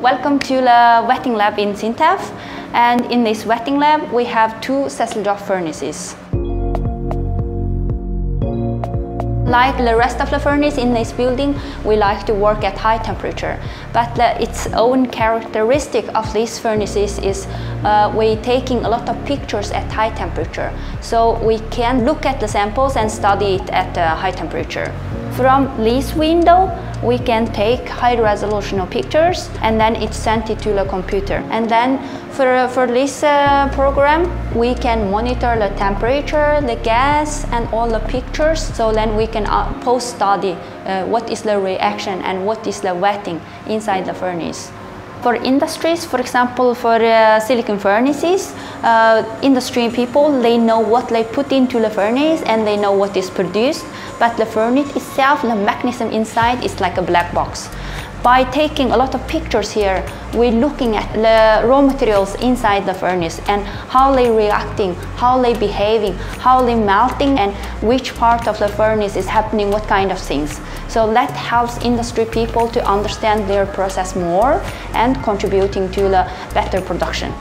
Welcome to the wetting lab in SINTEF. And in this wetting lab, we have two sessile furnaces. Like the rest of the furnace in this building, we like to work at high temperature. But the, its own characteristic of these furnaces is uh, we taking a lot of pictures at high temperature. So we can look at the samples and study it at uh, high temperature. From this window, we can take high resolution pictures and then it's sent it to the computer. And then for, for this uh, program, we can monitor the temperature, the gas and all the pictures. So then we can uh, post-study uh, what is the reaction and what is the wetting inside the furnace. For industries, for example, for uh, silicon furnaces, uh, industry people, they know what they put into the furnace and they know what is produced, but the furnace itself, the mechanism inside is like a black box. By taking a lot of pictures here, we're looking at the raw materials inside the furnace and how they reacting, how they behaving, how they melting and which part of the furnace is happening, what kind of things. So that helps industry people to understand their process more and contributing to the better production.